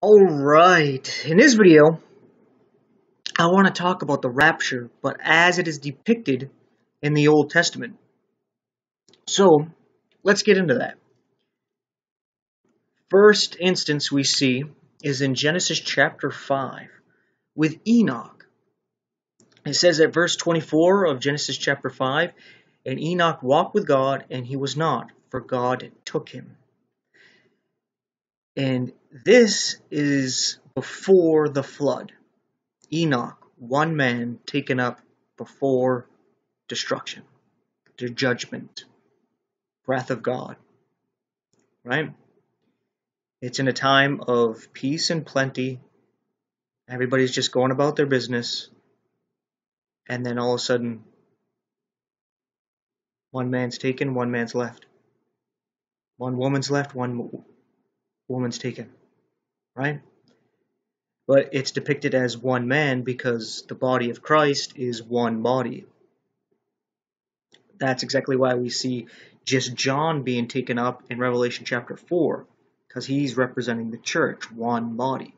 Alright, in this video, I want to talk about the rapture, but as it is depicted in the Old Testament. So, let's get into that. First instance we see is in Genesis chapter 5 with Enoch. It says at verse 24 of Genesis chapter 5 And Enoch walked with God, and he was not, for God took him. And this is before the flood. Enoch, one man taken up before destruction, the judgment, wrath of God. Right? It's in a time of peace and plenty. Everybody's just going about their business. And then all of a sudden, one man's taken, one man's left. One woman's left, one woman's taken. Right? But it's depicted as one man because the body of Christ is one body. That's exactly why we see just John being taken up in Revelation chapter 4 because he's representing the church, one body.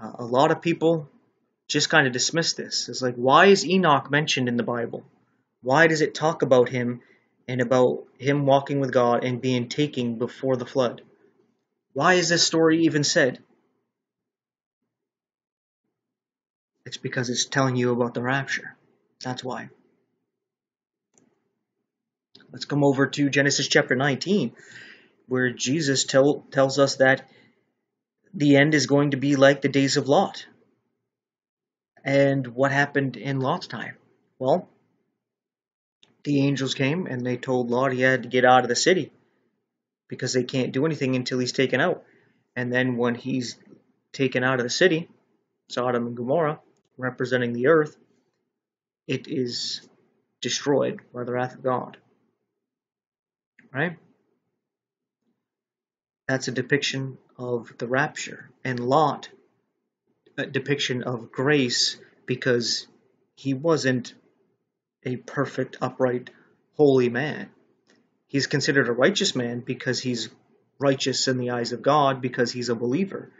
Uh, a lot of people just kind of dismiss this. It's like, why is Enoch mentioned in the Bible? Why does it talk about him and about him walking with God and being taken before the flood? Why is this story even said? It's because it's telling you about the rapture. That's why. Let's come over to Genesis chapter 19 where Jesus tell, tells us that the end is going to be like the days of Lot. And what happened in Lot's time? Well, the angels came and they told Lot he had to get out of the city because they can't do anything until he's taken out. And then when he's taken out of the city, Sodom and Gomorrah, representing the earth, it is destroyed by the wrath of God. Right? That's a depiction of the rapture. And Lot, a depiction of grace because he wasn't a perfect, upright, holy man. He's considered a righteous man because he's righteous in the eyes of God because he's a believer.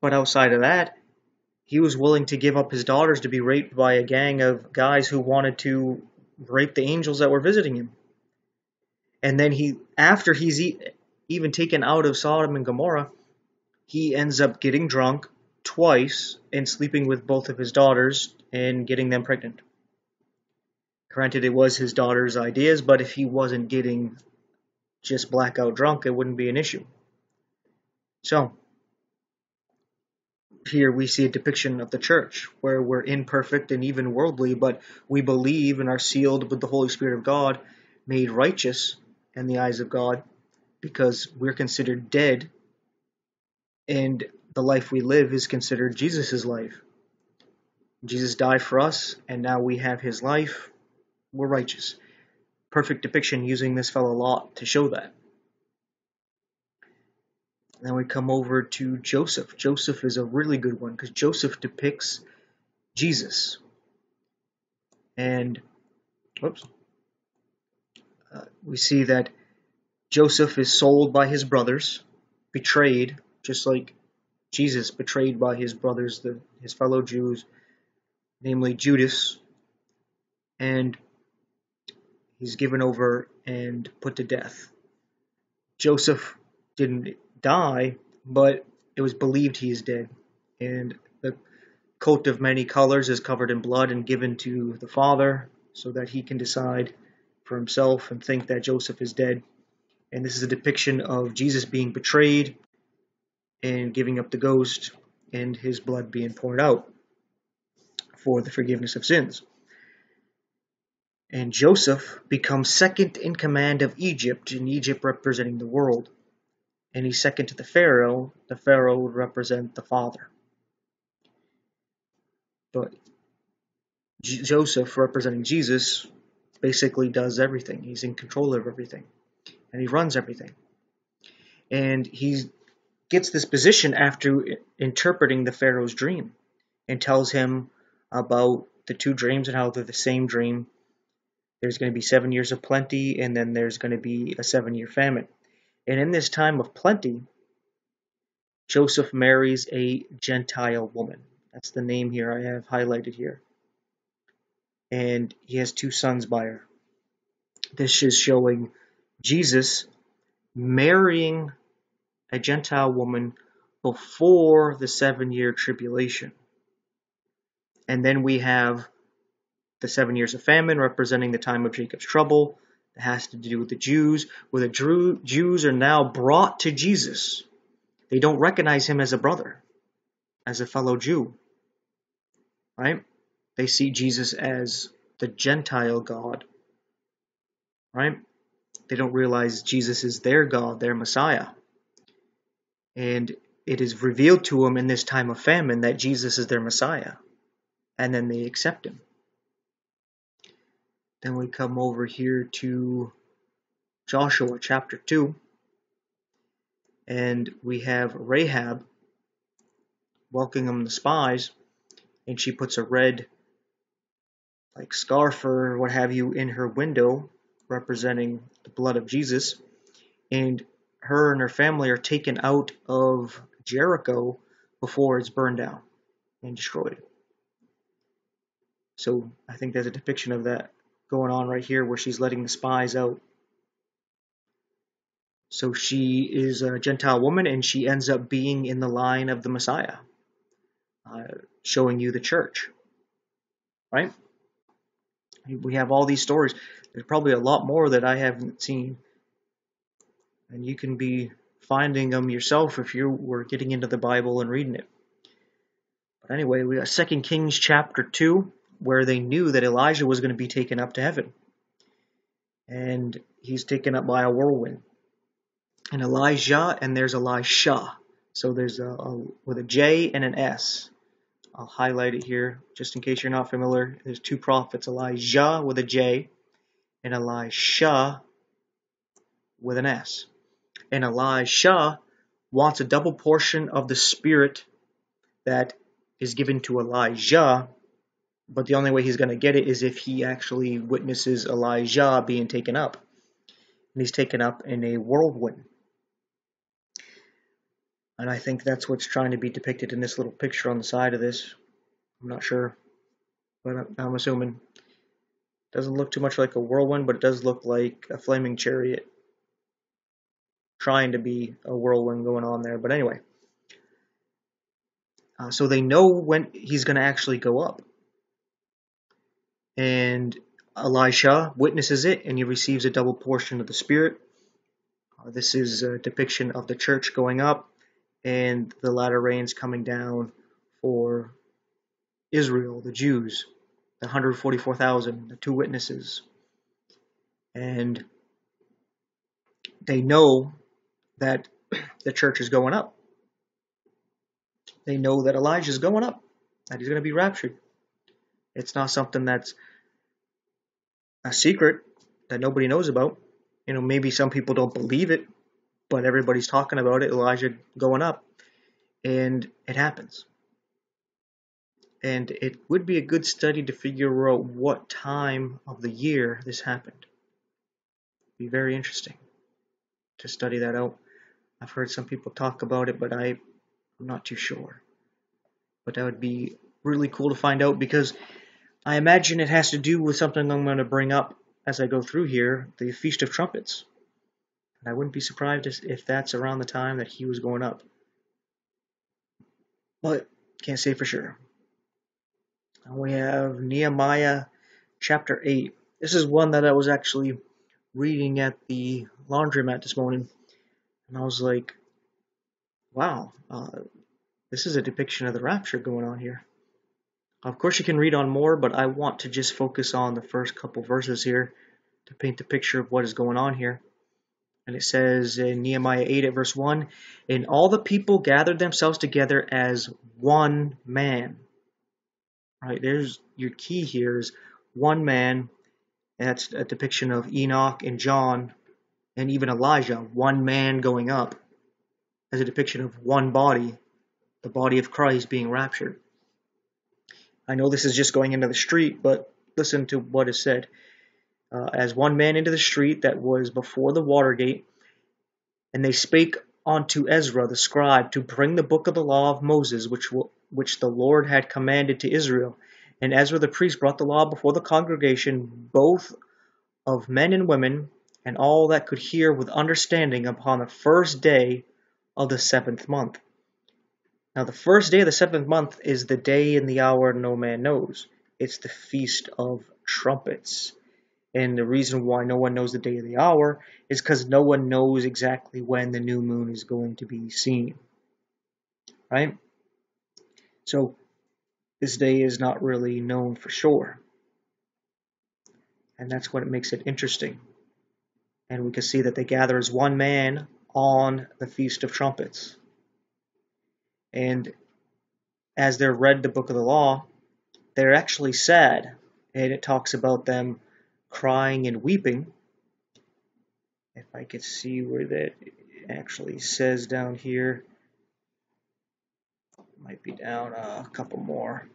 But outside of that, he was willing to give up his daughters to be raped by a gang of guys who wanted to rape the angels that were visiting him. And then he, after he's even taken out of Sodom and Gomorrah, he ends up getting drunk twice and sleeping with both of his daughters and getting them pregnant. Granted, it was his daughter's ideas, but if he wasn't getting just blackout drunk, it wouldn't be an issue. So, here we see a depiction of the church where we're imperfect and even worldly, but we believe and are sealed with the Holy Spirit of God, made righteous in the eyes of God, because we're considered dead and the life we live is considered Jesus' life. Jesus died for us, and now we have his life. We're righteous. Perfect depiction using this fellow Lot to show that. Then we come over to Joseph. Joseph is a really good one because Joseph depicts Jesus. And, whoops, uh, we see that Joseph is sold by his brothers, betrayed, just like Jesus betrayed by his brothers, the, his fellow Jews, namely Judas, and he's given over and put to death. Joseph didn't die, but it was believed he is dead, and the coat of many colors is covered in blood and given to the father so that he can decide for himself and think that Joseph is dead. And this is a depiction of Jesus being betrayed and giving up the ghost and his blood being poured out for the forgiveness of sins. And Joseph becomes second in command of Egypt, and Egypt representing the world. And he's second to the Pharaoh. The Pharaoh would represent the father. But Joseph, representing Jesus, basically does everything. He's in control of everything and he runs everything. And he gets this position after interpreting the Pharaoh's dream and tells him about the two dreams and how they're the same dream. There's going to be seven years of plenty, and then there's going to be a seven year famine. And in this time of plenty, Joseph marries a Gentile woman. That's the name here I have highlighted here. And he has two sons by her. This is showing Jesus marrying a Gentile woman before the seven year tribulation. And then we have the seven years of famine representing the time of Jacob's trouble. That has to do with the Jews, where the Jews are now brought to Jesus. They don't recognize him as a brother, as a fellow Jew. Right? They see Jesus as the Gentile God. Right? They don't realize Jesus is their God, their Messiah. And it is revealed to them in this time of famine that Jesus is their Messiah. And then they accept him. Then we come over here to Joshua chapter 2. And we have Rahab welcoming the spies. And she puts a red like scarf or what have you in her window representing the blood of Jesus. And her and her family are taken out of Jericho before it's burned down and destroyed. So I think there's a depiction of that going on right here where she's letting the spies out. So she is a Gentile woman and she ends up being in the line of the Messiah, uh, showing you the church. Right? We have all these stories. There's probably a lot more that I haven't seen. And you can be finding them yourself if you were getting into the Bible and reading it. But anyway, we got 2 Kings chapter 2 where they knew that Elijah was going to be taken up to heaven. And he's taken up by a whirlwind. And Elijah, and there's Elisha. So there's a, a, with a J and an S. I'll highlight it here just in case you're not familiar. There's two prophets, Elijah with a J and Elisha with an S. And Elisha wants a double portion of the Spirit that is given to Elijah but the only way he's going to get it is if he actually witnesses Elijah being taken up. And he's taken up in a whirlwind. And I think that's what's trying to be depicted in this little picture on the side of this. I'm not sure, but I'm assuming. Doesn't look too much like a whirlwind, but it does look like a flaming chariot. Trying to be a whirlwind going on there, but anyway. Uh, so they know when he's going to actually go up and Elisha witnesses it and he receives a double portion of the Spirit. Uh, this is a depiction of the church going up and the latter rains coming down for Israel, the Jews, the 144,000, the two witnesses. And they know that the church is going up. They know that Elijah is going up, that he's going to be raptured. It's not something that's a secret that nobody knows about. You know, maybe some people don't believe it, but everybody's talking about it. Elijah going up, and it happens. And it would be a good study to figure out what time of the year this happened. It'd be very interesting to study that out. I've heard some people talk about it, but I, I'm not too sure. But that would be really cool to find out because I imagine it has to do with something I'm going to bring up as I go through here, the Feast of Trumpets. And I wouldn't be surprised if that's around the time that he was going up. But can't say for sure. we have Nehemiah chapter 8. This is one that I was actually reading at the laundromat this morning. And I was like, wow, uh, this is a depiction of the rapture going on here. Of course, you can read on more, but I want to just focus on the first couple verses here to paint the picture of what is going on here. And it says in Nehemiah 8 at verse 1 And all the people gathered themselves together as one man. Right, there's your key here is one man. That's a depiction of Enoch and John and even Elijah, one man going up, as a depiction of one body, the body of Christ being raptured. I know this is just going into the street, but listen to what is said. Uh, as one man into the street that was before the water Watergate, and they spake unto Ezra the scribe to bring the book of the law of Moses, which, which the Lord had commanded to Israel. And Ezra the priest brought the law before the congregation, both of men and women, and all that could hear with understanding upon the first day of the seventh month. Now, the first day of the seventh month is the day and the hour no man knows. It's the Feast of Trumpets. And the reason why no one knows the day of the hour is because no one knows exactly when the new moon is going to be seen. Right? So, this day is not really known for sure. And that's what makes it interesting. And we can see that they gather as one man on the Feast of Trumpets. And as they're read the book of the law, they're actually sad. And it talks about them crying and weeping. If I could see where that actually says down here, might be down a couple more.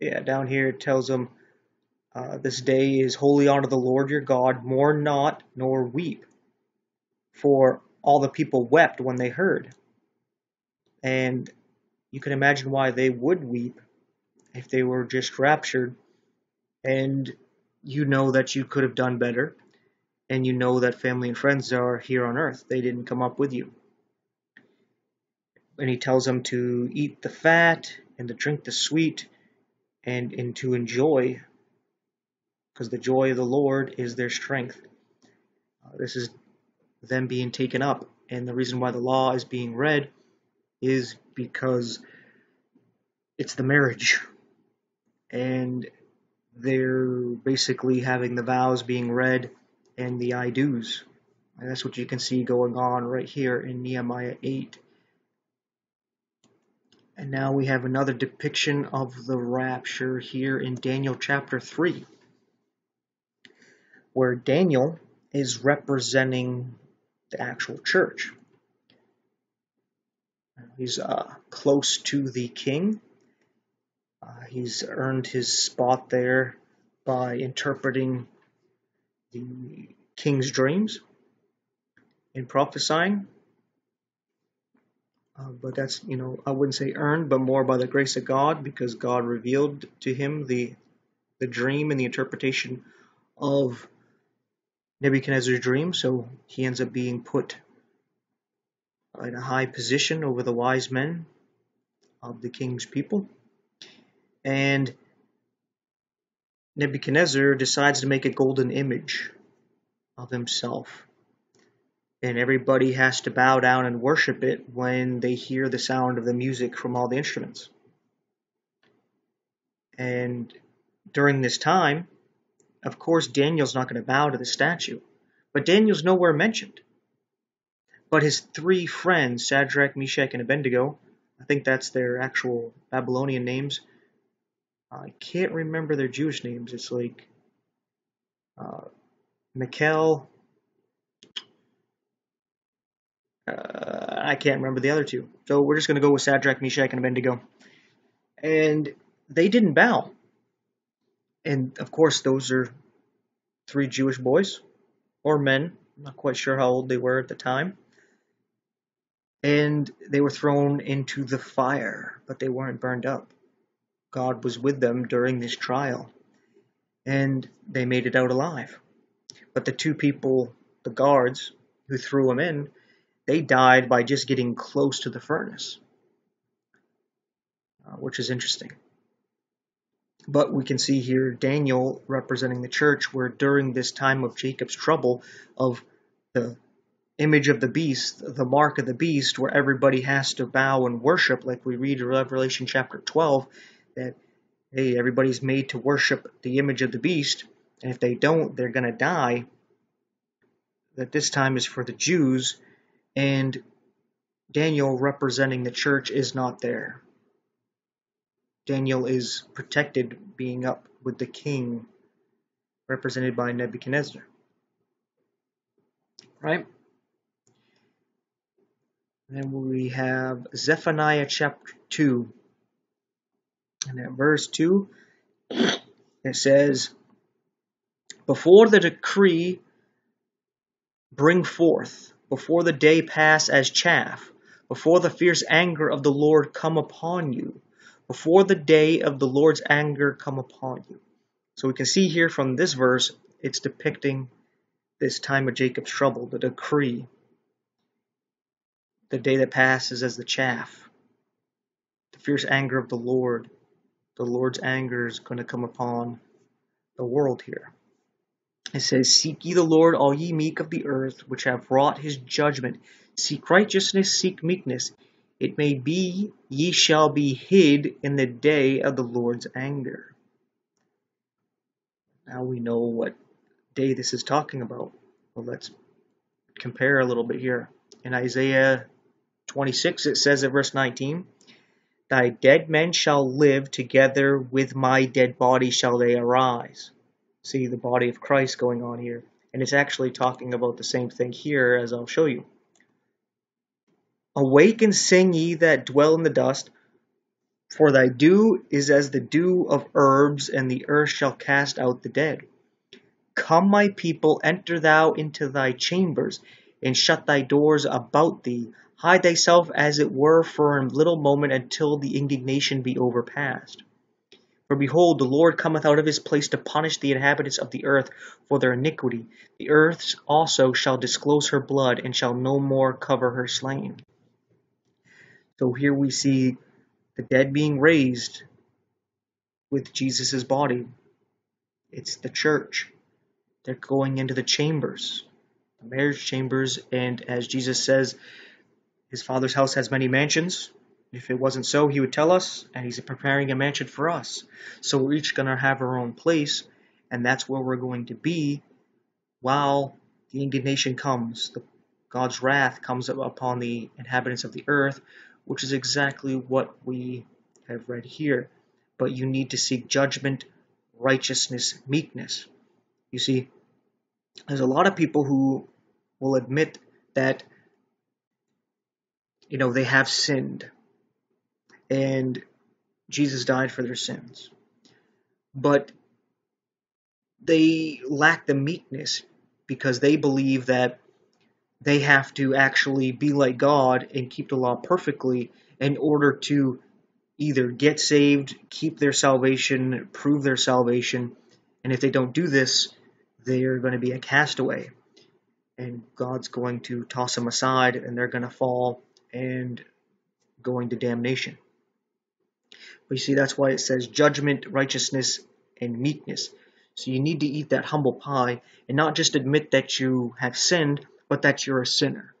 Yeah, down here it tells them, uh, This day is holy unto the Lord your God, mourn not nor weep. For all the people wept when they heard. And you can imagine why they would weep if they were just raptured. And you know that you could have done better. And you know that family and friends are here on earth. They didn't come up with you. And he tells them to eat the fat and to drink the sweet and, and to enjoy because the joy of the Lord is their strength. Uh, this is them being taken up. And the reason why the law is being read is because it's the marriage. And they're basically having the vows being read and the I do's. And that's what you can see going on right here in Nehemiah 8. And now we have another depiction of the rapture here in Daniel chapter 3, where Daniel is representing the actual church. He's uh, close to the king. Uh, he's earned his spot there by interpreting the king's dreams and prophesying. Uh, but that's, you know, I wouldn't say earned, but more by the grace of God because God revealed to him the, the dream and the interpretation of Nebuchadnezzar's dream. So he ends up being put in a high position over the wise men of the king's people. And Nebuchadnezzar decides to make a golden image of himself. And everybody has to bow down and worship it when they hear the sound of the music from all the instruments. And during this time, of course, Daniel's not going to bow to the statue, but Daniel's nowhere mentioned. But his three friends, Shadrach, Meshach, and Abednego, I think that's their actual Babylonian names. I can't remember their Jewish names. It's like uh. Uh, I can't remember the other two. So we're just going to go with Shadrach, Meshach, and Abednego. And they didn't bow. And of course, those are three Jewish boys or men. I'm not quite sure how old they were at the time and they were thrown into the fire, but they weren't burned up. God was with them during this trial, and they made it out alive. But the two people, the guards who threw them in, they died by just getting close to the furnace, uh, which is interesting. But we can see here Daniel representing the church, where during this time of Jacob's trouble, of the image of the beast, the mark of the beast, where everybody has to bow and worship, like we read in Revelation chapter 12, that, hey, everybody's made to worship the image of the beast, and if they don't, they're going to die. That this time is for the Jews, and Daniel representing the church is not there. Daniel is protected being up with the king, represented by Nebuchadnezzar. Right? Then we have Zephaniah chapter 2. And at verse 2, it says, Before the decree bring forth, before the day pass as chaff, before the fierce anger of the Lord come upon you, before the day of the Lord's anger come upon you. So we can see here from this verse, it's depicting this time of Jacob's trouble, the decree, the day that passes as the chaff, the fierce anger of the Lord. The Lord's anger is going to come upon the world here. It says, Seek ye the Lord, all ye meek of the earth, which have wrought his judgment. Seek righteousness, seek meekness. It may be ye shall be hid in the day of the Lord's anger. Now we know what day this is talking about. Well, let's compare a little bit here. In Isaiah 26, it says in verse 19, Thy dead men shall live together with my dead body shall they arise see the body of Christ going on here. And it's actually talking about the same thing here as I'll show you. Awake and sing ye that dwell in the dust, for thy dew is as the dew of herbs, and the earth shall cast out the dead. Come, my people, enter thou into thy chambers, and shut thy doors about thee. Hide thyself as it were for a little moment until the indignation be overpast. For behold, the Lord cometh out of his place to punish the inhabitants of the earth for their iniquity. The earth also shall disclose her blood, and shall no more cover her slain. So here we see the dead being raised with Jesus' body. It's the church. They're going into the chambers, the marriage chambers, and as Jesus says, his father's house has many mansions. If it wasn't so, he would tell us, and he's preparing a mansion for us. So we're each going to have our own place, and that's where we're going to be while the indignation comes. The, God's wrath comes upon the inhabitants of the earth, which is exactly what we have read here. But you need to seek judgment, righteousness, meekness. You see, there's a lot of people who will admit that you know they have sinned and Jesus died for their sins. But they lack the meekness because they believe that they have to actually be like God and keep the law perfectly in order to either get saved, keep their salvation, prove their salvation, and if they don't do this, they're going to be a castaway. And God's going to toss them aside and they're going to fall and going to damnation. But you see, that's why it says judgment, righteousness, and meekness. So you need to eat that humble pie and not just admit that you have sinned, but that you're a sinner.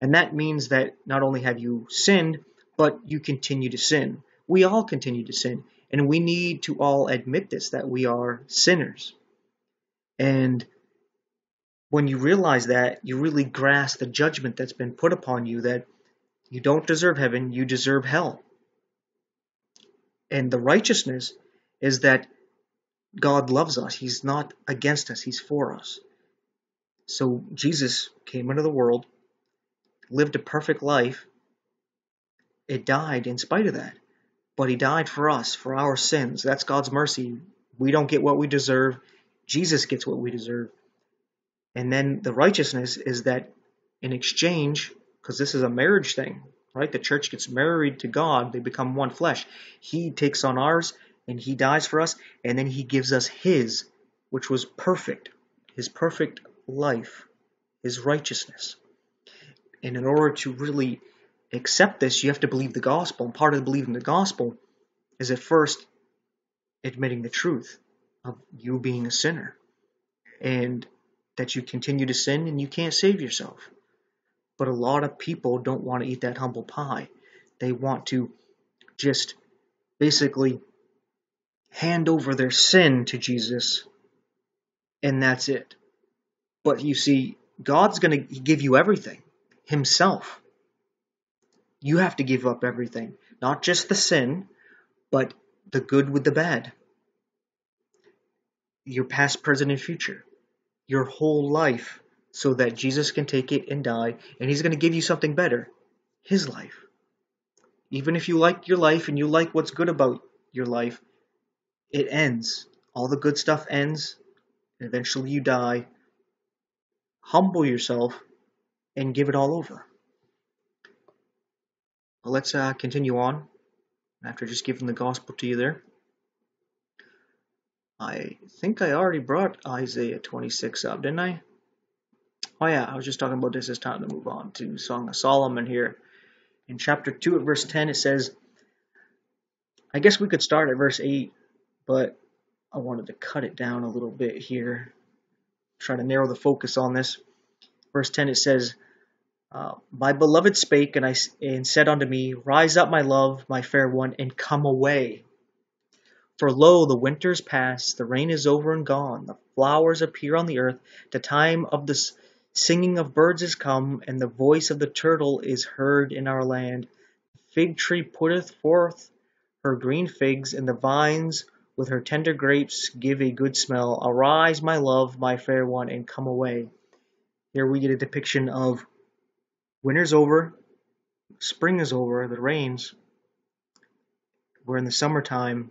And that means that not only have you sinned, but you continue to sin. We all continue to sin. And we need to all admit this that we are sinners. And when you realize that, you really grasp the judgment that's been put upon you that you don't deserve heaven, you deserve hell. And the righteousness is that God loves us. He's not against us, He's for us. So Jesus came into the world, lived a perfect life. It died in spite of that. But He died for us, for our sins. That's God's mercy. We don't get what we deserve, Jesus gets what we deserve. And then the righteousness is that in exchange, because this is a marriage thing, right? The church gets married to God, they become one flesh. He takes on ours and he dies for us, and then he gives us his, which was perfect, his perfect life, his righteousness. And in order to really accept this, you have to believe the gospel. And part of believing the gospel is at first admitting the truth of you being a sinner and that you continue to sin and you can't save yourself. But a lot of people don't want to eat that humble pie. They want to just basically hand over their sin to Jesus, and that's it. But you see, God's going to give you everything Himself. You have to give up everything, not just the sin, but the good with the bad. Your past, present, and future. Your whole life so that Jesus can take it and die, and He's going to give you something better His life. Even if you like your life and you like what's good about your life, it ends. All the good stuff ends, and eventually you die. Humble yourself and give it all over. Well, let's uh, continue on after just giving the gospel to you there. I think I already brought Isaiah 26 up, didn't I? Oh yeah, I was just talking about this. It's time to move on to Song of Solomon here. In chapter 2 at verse 10 it says, I guess we could start at verse 8, but I wanted to cut it down a little bit here. Try to narrow the focus on this. Verse 10 it says, uh, My beloved spake and, I, and said unto me, Rise up, my love, my fair one, and come away. For lo, the winter's past, the rain is over and gone, the flowers appear on the earth, the time of the singing of birds is come, and the voice of the turtle is heard in our land. The fig tree putteth forth her green figs, and the vines with her tender grapes give a good smell. Arise, my love, my fair one, and come away. Here we get a depiction of winter's over, spring is over, the rains. We're in the summertime,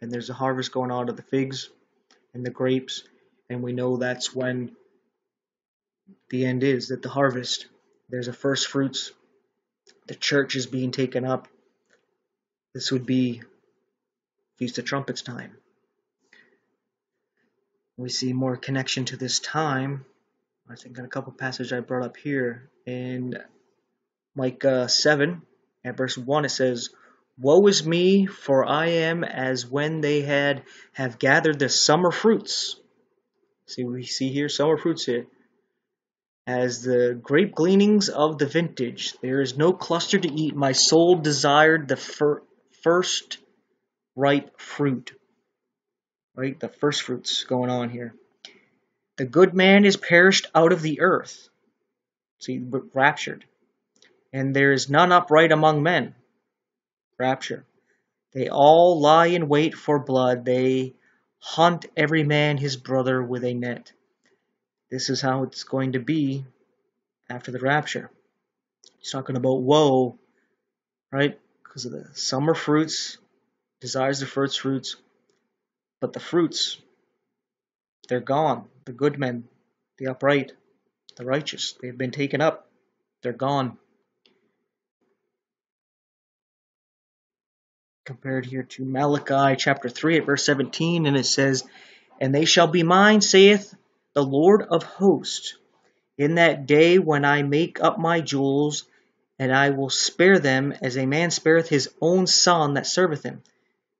and there's a harvest going on of the figs and the grapes, and we know that's when the end is that the harvest. There's a first fruits. The church is being taken up. This would be Feast of Trumpets time. We see more connection to this time. I think in a couple passages I brought up here. In Micah 7, at verse 1, it says, Woe is me, for I am as when they had have gathered the summer fruits. See, we see here summer fruits here. As the grape gleanings of the vintage, there is no cluster to eat. My soul desired the fir- first ripe fruit. Right, the first fruits going on here. The good man is perished out of the earth. See, raptured. And there is none upright among men rapture. They all lie in wait for blood. They hunt every man his brother with a net. This is how it's going to be after the rapture. He's talking about woe, right? Because of the summer fruits, desires the first fruits, but the fruits, they're gone. The good men, the upright, the righteous, they've been taken up. They're gone. compared here to Malachi chapter 3 at verse 17, and it says, And they shall be mine, saith the Lord of hosts, in that day when I make up my jewels, and I will spare them as a man spareth his own son that serveth him,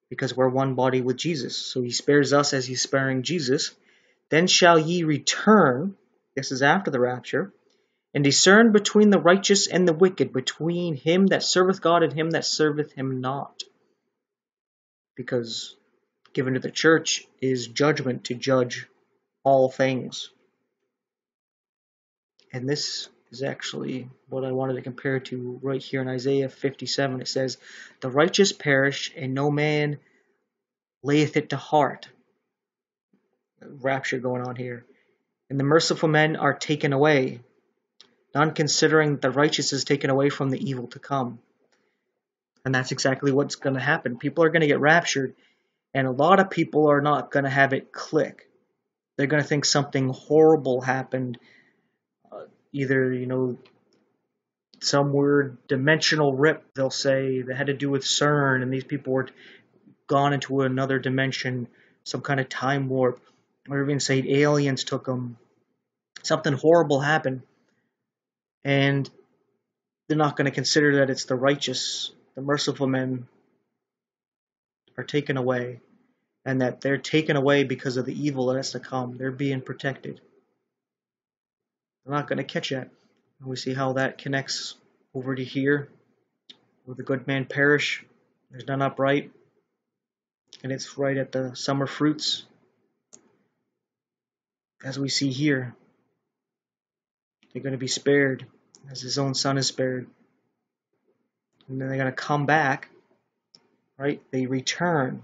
because we're one body with Jesus. So he spares us as he's sparing Jesus. Then shall ye return, this is after the rapture, and discern between the righteous and the wicked, between him that serveth God and him that serveth him not because given to the church is judgment to judge all things. And this is actually what I wanted to compare to right here in Isaiah 57. It says, The righteous perish, and no man layeth it to heart. Rapture going on here. And the merciful men are taken away, none considering the righteous is taken away from the evil to come. And that's exactly what's going to happen. People are going to get raptured, and a lot of people are not going to have it click. They're going to think something horrible happened. Uh, either, you know, some weird dimensional rip, they'll say, that had to do with CERN, and these people were gone into another dimension, some kind of time warp. Or even say aliens took them. Something horrible happened. And they're not going to consider that it's the righteous the merciful men are taken away, and that they're taken away because of the evil that has to come. They're being protected. They're not going to catch it. And we see how that connects over to here. where the good man perish? There's none upright. And it's right at the summer fruits. As we see here, they're going to be spared as his own son is spared and then they're going to come back, right? They return.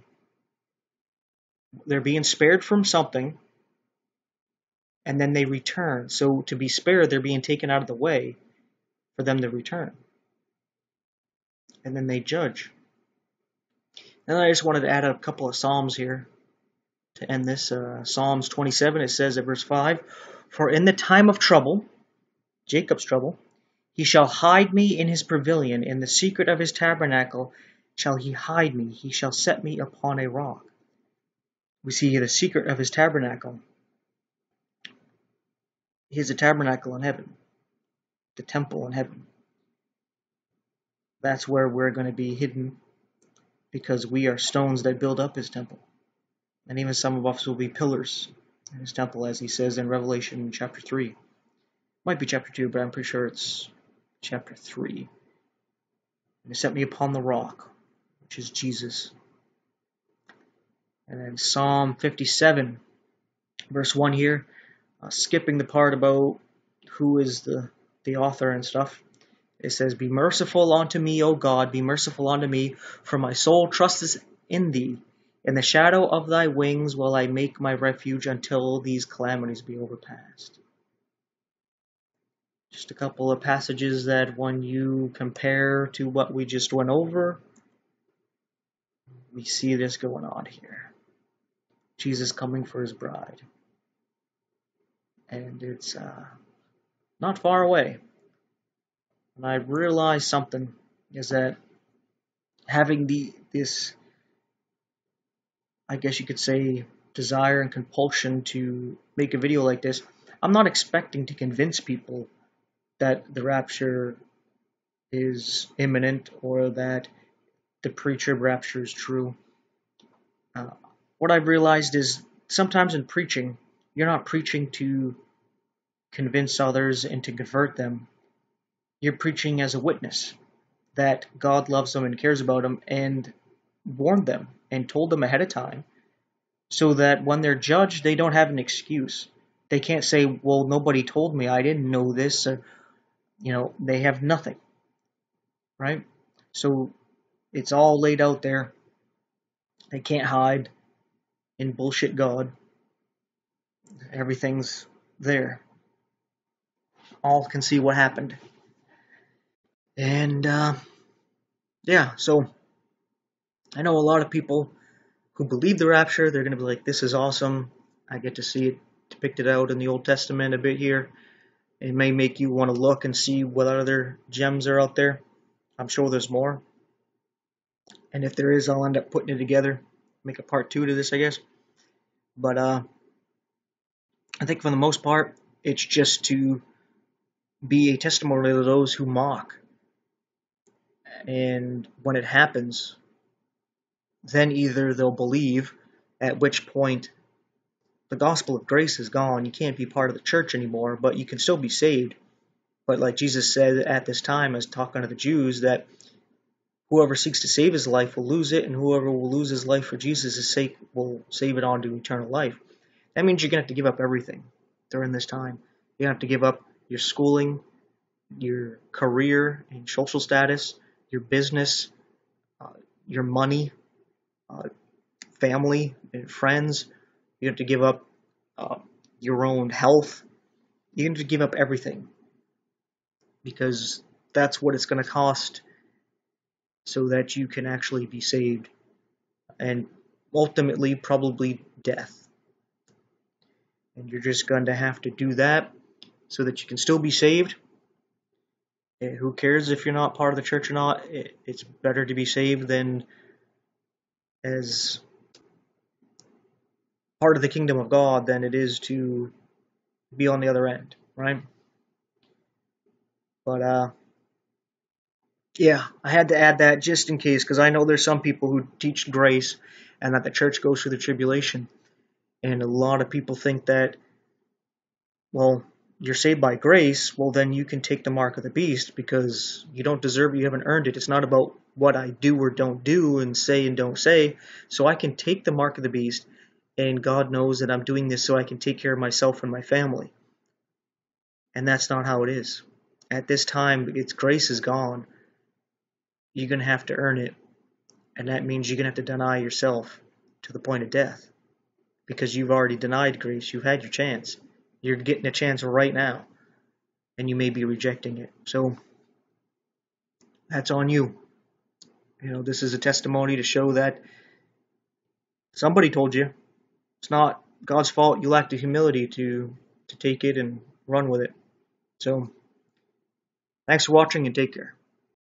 They're being spared from something, and then they return. So to be spared, they're being taken out of the way for them to return. And then they judge. And I just wanted to add a couple of Psalms here to end this. Uh, Psalms 27, it says at verse 5 For in the time of trouble Jacob's trouble. He shall hide me in his pavilion, in the secret of his tabernacle shall he hide me, he shall set me upon a rock. We see here the secret of his tabernacle. He has a tabernacle in heaven, the temple in heaven. That's where we're going to be hidden because we are stones that build up his temple. And even some of us will be pillars in his temple, as he says in Revelation chapter 3. Might be chapter 2, but I'm pretty sure it's chapter 3. And he set me upon the rock, which is Jesus. And then Psalm 57, verse 1 here, uh, skipping the part about who is the, the author and stuff. It says, Be merciful unto me, O God, be merciful unto me, for my soul trusteth in thee. In the shadow of thy wings will I make my refuge until these calamities be overpassed. Just a couple of passages that when you compare to what we just went over, we see this going on here. Jesus coming for his bride. And it's uh, not far away. And I realized something is that having the this I guess you could say desire and compulsion to make a video like this, I'm not expecting to convince people that the rapture is imminent or that the pre-trib rapture is true. Uh, what I've realized is sometimes in preaching, you're not preaching to convince others and to convert them. You're preaching as a witness that God loves them and cares about them and warned them and told them ahead of time so that when they're judged, they don't have an excuse. They can't say, well, nobody told me, I didn't know this, or you know, they have nothing. Right? So it's all laid out there. They can't hide in bullshit God. Everything's there. All can see what happened. And uh, yeah, so I know a lot of people who believe the rapture, they're going to be like, this is awesome. I get to see it depicted out in the Old Testament a bit here. It may make you want to look and see what other gems are out there. I'm sure there's more. And if there is, I'll end up putting it together, make a part two to this, I guess. But uh, I think for the most part, it's just to be a testimony to those who mock. And when it happens, then either they'll believe, at which point the gospel of grace is gone. You can't be part of the church anymore, but you can still be saved. But like Jesus said at this time, as talking to the Jews, that whoever seeks to save his life will lose it, and whoever will lose his life for Jesus' sake will save it on to eternal life. That means you're going to have to give up everything during this time. You're going to have to give up your schooling, your career and social status, your business, uh, your money, uh, family and friends, you have to give up uh, your own health. You have to give up everything because that's what it's going to cost so that you can actually be saved and ultimately probably death. And you're just going to have to do that so that you can still be saved. And who cares if you're not part of the church or not? It's better to be saved than as part of the kingdom of God than it is to be on the other end, right? But uh yeah, I had to add that just in case because I know there's some people who teach grace and that the church goes through the tribulation. And a lot of people think that well, you're saved by grace, well then you can take the mark of the beast because you don't deserve it, you haven't earned it. It's not about what I do or don't do and say and don't say. So I can take the mark of the beast and God knows that I'm doing this so I can take care of myself and my family. And that's not how it is. At this time, its grace is gone. You're going to have to earn it. And that means you're going to have to deny yourself to the point of death. Because you've already denied grace. You've had your chance. You're getting a chance right now. And you may be rejecting it. So, that's on you. You know, this is a testimony to show that somebody told you it's not God's fault. You lack the humility to to take it and run with it. So Thanks for watching and take care.